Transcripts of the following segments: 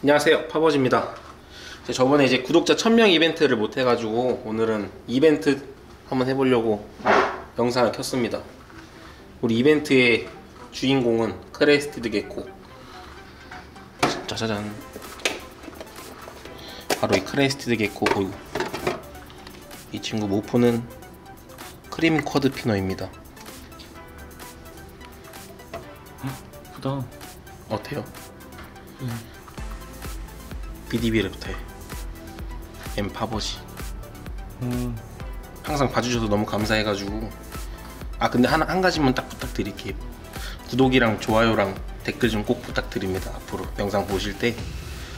안녕하세요. 파버즈입니다. 저번에 이제 구독자 1000명 이벤트를 못 해가지고 오늘은 이벤트 한번 해보려고 영상을 켰습니다. 우리 이벤트의 주인공은 crested gecko. 짜자잔. 바로 이 crested gecko. 어이구. 이 친구 morph는 cream quad pinner입니다. 예쁘다. 어때요? 비 디비랩부터 해. M 파버지. 음, 항상 봐주셔서 너무 감사해가지고. 아 근데 하나 한 가지만 딱 부탁드릴게요. 구독이랑 좋아요랑 댓글 좀 꼭 부탁드립니다. 앞으로 영상 보실 때.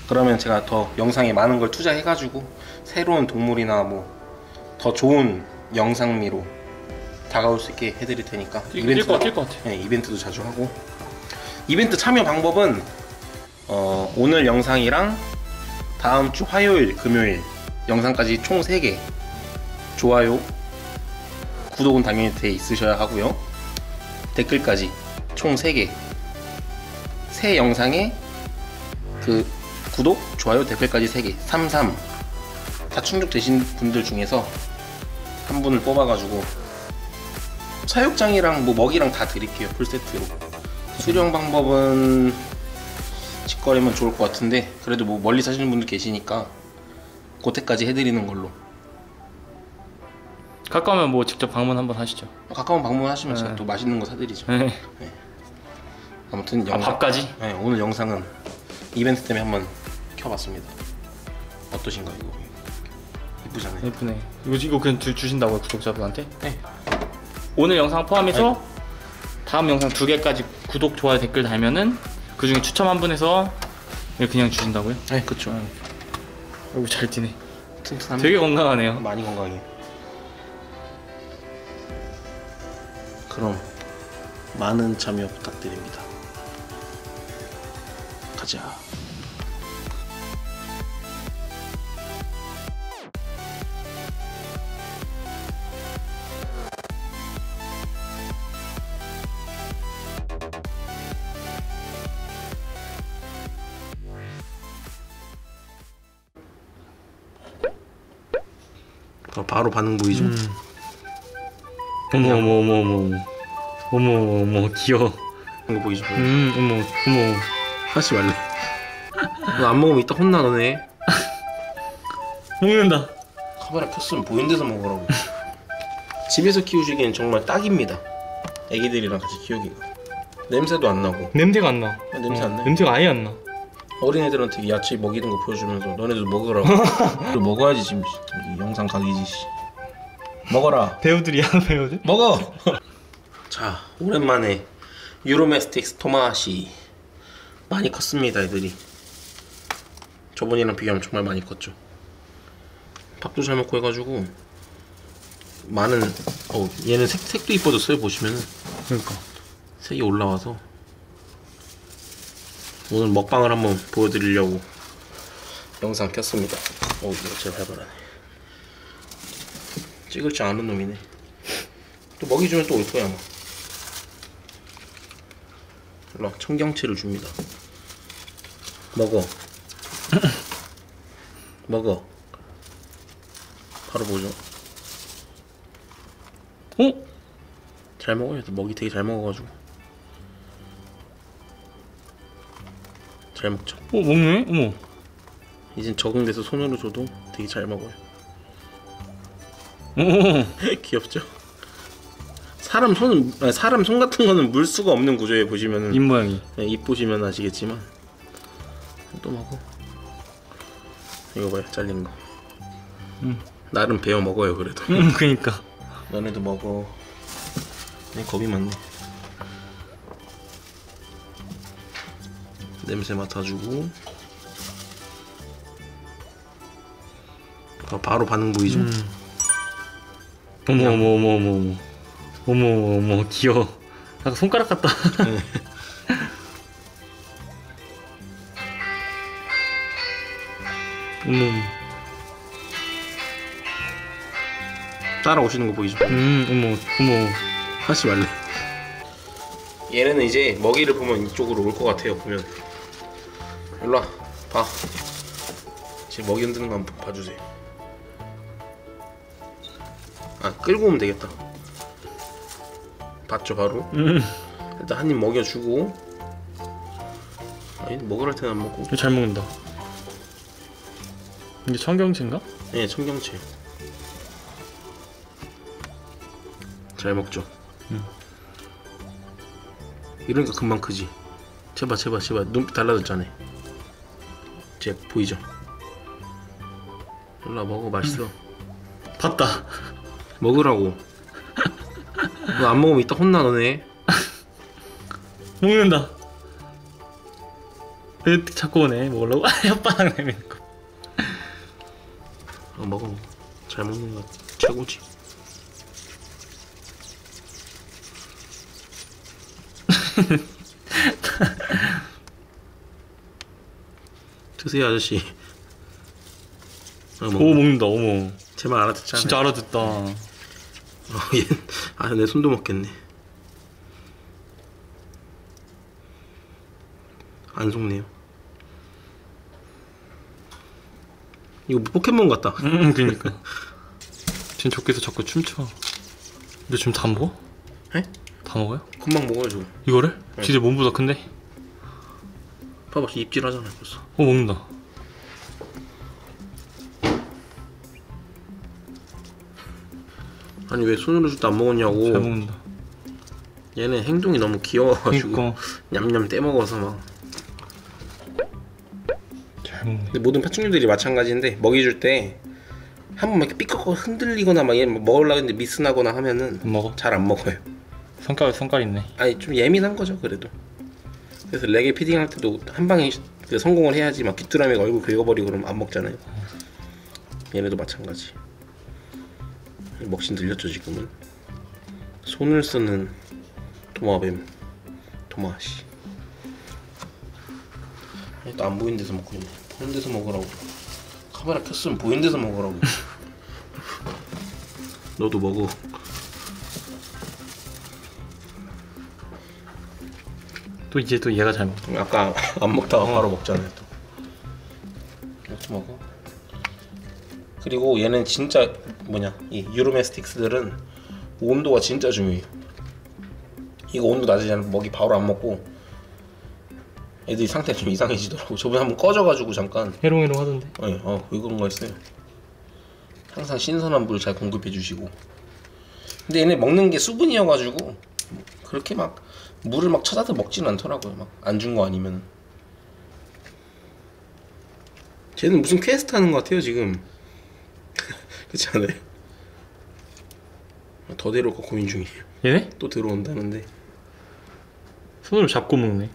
그러면 제가 더 영상에 많은 걸 투자해가지고 새로운 동물이나 뭐 더 좋은 영상미로 다가올 수 있게 해드릴 테니까 뛸것 같아, 뛸것 같아. 네, 이벤트도 자주 하고. 이벤트 참여 방법은 어, 오늘 영상이랑 다음 주 화요일, 금요일 영상까지 총 3개. 좋아요, 구독은 당연히 돼 있으셔야 하고요. 댓글까지 총 3개. 새 영상에 그 구독, 좋아요, 댓글까지 3개. 33 다 충족되신 분들 중에서 한 분을 뽑아가지고 사육장이랑 뭐 먹이랑 다 드릴게요 풀세트로. 수령 방법은 직거래면 좋을 것 같은데 그래도 뭐 멀리 사시는 분들 계시니까 그때까지 해드리는 걸로 가까우면 뭐 직접 방문 한번 하시죠. 가까운 방문하시면 제가 네. 또 맛있는 거 사드리죠 네. 아무튼 아, 영상 밥까지? 네, 오늘 영상은 이벤트 때문에 한번 켜봤습니다 어떠신가요 이거 이쁘잖아요 예쁘네. 이거 이거 그냥 주, 주신다고요 구독자분한테? 네. 오늘 영상 포함해서 다음 영상 두 개까지 구독, 좋아요, 댓글 달면은 그 중에 추첨 한 분에서 그냥 주신다고요? 네 그쵸 이거 잘 뛰네. 튼튼합니다 되게 건강하네요. 많이 건강해 그럼 많은 참여 부탁드립니다 가자 바로 반응 보이죠? 어머 어머 어머 어머 어머 어머 어머 귀여워. 이거 보이죠? 음 어머 어머 하지 말래 너 안 먹으면 이따 혼나 너네 먹는다. 카메라 켰으면 보이는 데서 먹으라고 집에서 키우시기엔 정말 딱입니다 애기들이랑 같이 키우기가 냄새도 안 나고 냄새가 안 나. 아, 냄새 안 나요? 냄새가 아예 안 나. 어린애들한테 야채 먹이는 거 보여주면서 너네도 먹으라고. 또 먹어야지 지금. 이 영상 각이지 씨. 먹어라. 배우들이야 배우들? 먹어! 자 오랜만에 유로메스틱스 토마시. 많이 컸습니다 애들이. 저번이랑 비교하면 정말 많이 컸죠. 밥도 잘 먹고 해가지고 많은 어 얘는 색, 색도 이뻐졌어요 보시면은. 그러니까. 색이 올라와서 오늘 먹방을 한번 보여드리려고. 영상 켰습니다. 어 이거 제일 활발하네. 찍을 줄 아는 놈이네. 또 먹이 주면 또 올 거야 아마. 일로 와 청경채를 줍니다. 먹어. 먹어. 바로 보죠. 어? 잘 먹어요 먹이 되게 잘 먹어가지고 잘 먹죠 어 먹네? 어머. 이젠 적응돼서 손으로 줘도 되게 잘 먹어요 어. 귀엽죠? 사람 손은 아니, 사람 손 같은 거는 물 수가 없는 구조에 보시면은 입 모양이. 네, 입 보시면 아시겠지만 또 먹어 이거 봐요 잘린 거 음. 나름 베어 먹어요 그래도 음 그니까. 너네도 먹어 네 겁이 많네 냄새 맡아주고 바- 바로 반응 보이죠? 음. 어머 어머 어머 어머 어머 어머 어머 귀여워. 아까 손가락 같다. 어머. 따라오시는 거 보이죠? 음 어머 어머. 하지 말래. 얘는 이제 먹이를 보면 이쪽으로 올 것 같아요. 보면 일로 와. 봐. 제 먹이 흔드는 거 한번 봐주세요. 아 끌고 오면 되겠다. 봤죠 바로. 음. 일단 한 입 먹여주고. 아니 먹으랄 때는 안 먹고. 이거 잘 먹는다. 이게 청경채인가? 네 청경채. 잘 먹죠. 음. 이러니까 금방 크지. 제발 제발 제발 눈빛 달라졌잖아. 제 보이죠? 올라 먹어 맛있어. 봤다. 먹으라고. 너 안 먹으면 이따 혼나 너네. 먹는다. 왜 자꾸 오네 먹으려고? 혓바닥 내미는 거. 어, 먹어. 잘 먹는 거 최고지. 드세요 아저씨. 어, 오. 먹는다. 어머. 제말 알아듣잖아. 진짜 알아듣다. 어, 얘, 아, 내 손도 먹겠네. 안 속네요. 이거 포켓몬 같다. 음 그니까. 지금 저기서 자꾸 춤춰. 근데 지금 다 먹어? 에? 다 먹어요? 금방 먹어야죠. 이거를? 네. 진짜 몸보다 큰데? 봐봐, 입질 하잖아, 벌써. 어 먹는다. 아니, 왜 손으로 줄 때 안 먹었냐고. 잘 먹는다. 얘는 행동이 너무 귀여워가지고. 그니까 냠냠 떼먹어서 막. 잘 먹네. 근데 모든 파충류들이 마찬가지인데, 먹이 줄 때, 한번막 이렇게 삐걱 흔들리거나 막 얘 먹으려고 했는데 미스나거나 하면은 안 먹어? 잘 안 먹어요. 성깔 성깔 있네. 아니 좀 예민한 거죠 그래도 그래서 레게 피딩 할 때도 한 방에 그 성공을 해야지 막 귀뚜라미가 얼굴 긁어버리고 그러면 안 먹잖아요. 얘네도 마찬가지. 먹신 들렸죠 지금은? 손을 쓰는 도마뱀. 도마씨. 또 안 보이는 데서 먹고 있네. 보이는 데서 먹으라고. 카메라 켰으면 보이는 데서 먹으라고. 너도 먹어 또 이제 또 얘가 잘 먹어. 아까 안 먹다가 바로 먹잖아요 또. 이것도 먹어. 그리고 얘는 진짜 뭐냐 이 유로메스틱스들은 온도가 진짜 중요해요. 이거 온도 맞추지 않으면 먹이 바로 안 먹고 애들이 상태가 좀 이상해지더라고. 저번에 한번 꺼져가지고 잠깐. 해롱해롱 하던데. 네, 어, 왜 그런 거 했어요. 항상 신선한 물 잘 공급해 주시고. 근데 얘네 먹는 게 수분이어가지고 그렇게 막 물을 막 찾아서 먹지는 않더라고요. 막 안 준 거 아니면. 쟤는 무슨 퀘스트 하는 것 같아요 지금. 그렇지 않아요? 더 데려올까 고민 중이에요. 얘네? 또 들어온다는데. 손으로 잡고 먹네.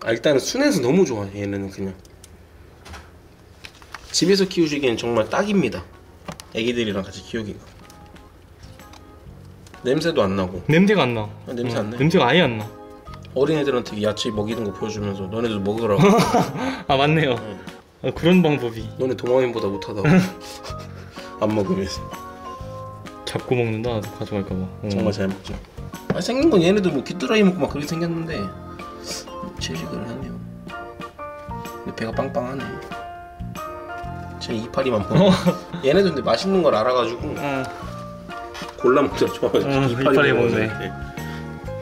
아 일단은 순해서 너무 좋아 얘네는 그냥. 집에서 키우시기엔 정말 딱입니다. 애기들이랑 같이 키우기가 냄새도 안 나고 냄새가 안 나. 아, 냄새 어, 안 나요? 냄새가 아예 안 나. 어린애들한테 야채 먹이는 거 보여주면서 너네도 먹으라고 아 맞네요. 응. 어, 그런 방법이 너네 도마뱀보다 못하다고 안 먹으면서 잡고 먹는다. 가져갈까 봐. 어. 정말 잘 먹죠 아 생긴 건 얘네도 뭐 귀뚜라미 먹고 막 그렇게 생겼는데 채식을 하네요 근데 배가 빵빵하네 쟤는 이파리만 먹어 얘네도 근데 맛있는 걸 알아가지고 어. 골라 먹자 좋아가지고 어, 이파리, 이파리. 먹네. 네.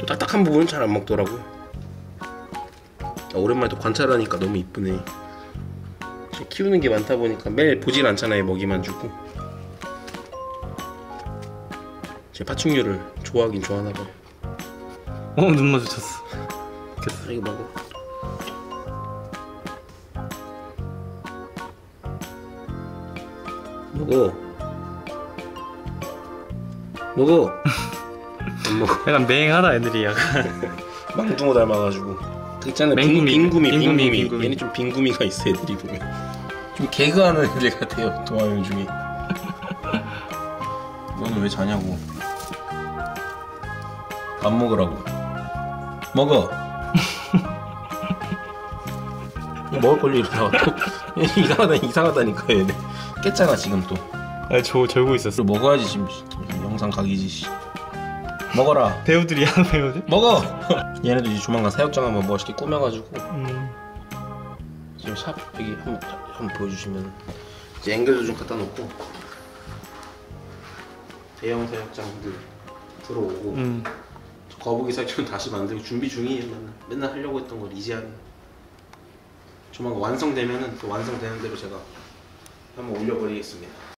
또 딱딱한 부분은 잘 안 먹더라고 아, 오랜만에 또 관찰하니까 너무 이쁘네 키우는 게 많다 보니까 매일 보질 않잖아요 먹이만 주고 제 파충류를 좋아하긴 좋아하나 봐요 어, 눈 마주쳤어. 아, 이거 먹어 먹어 먹어 안 먹어 약간 맹하다 애들이 약간. 망둥어 닮아가지고. 그 있잖아요 맹구미, 빙구미 빙구미, 빙구미. 얘는 좀 빙구미가 있어 애들이 보면. 좀 개그하는 애들 같아요 동화명 중에. 너는 왜 자냐고. 밥 먹으라고. 먹어. 먹을 걸로 이러다가 또 이상하다 이상하다니까 얘네. 깼잖아 지금 또. 아, 저 절고 있었어. 먹어야지 지금 영상 각이지 씨. 먹어라 배우들이야 배우들? 먹어 얘네도 이제 조만간 사육장 한번 멋있게 꾸며가지고 음. 지금 샵 여기 한번 한번 보여주시면 이제 앵글도 좀 갖다 놓고 대형 사육장들 들어오고 음. 거북이 사육장 다시 만들고 준비 중이에요 맨날 맨날 하려고 했던 걸 이제 하는 조만간 완성되면은 그 완성되는 대로 제가 한번 올려버리겠습니다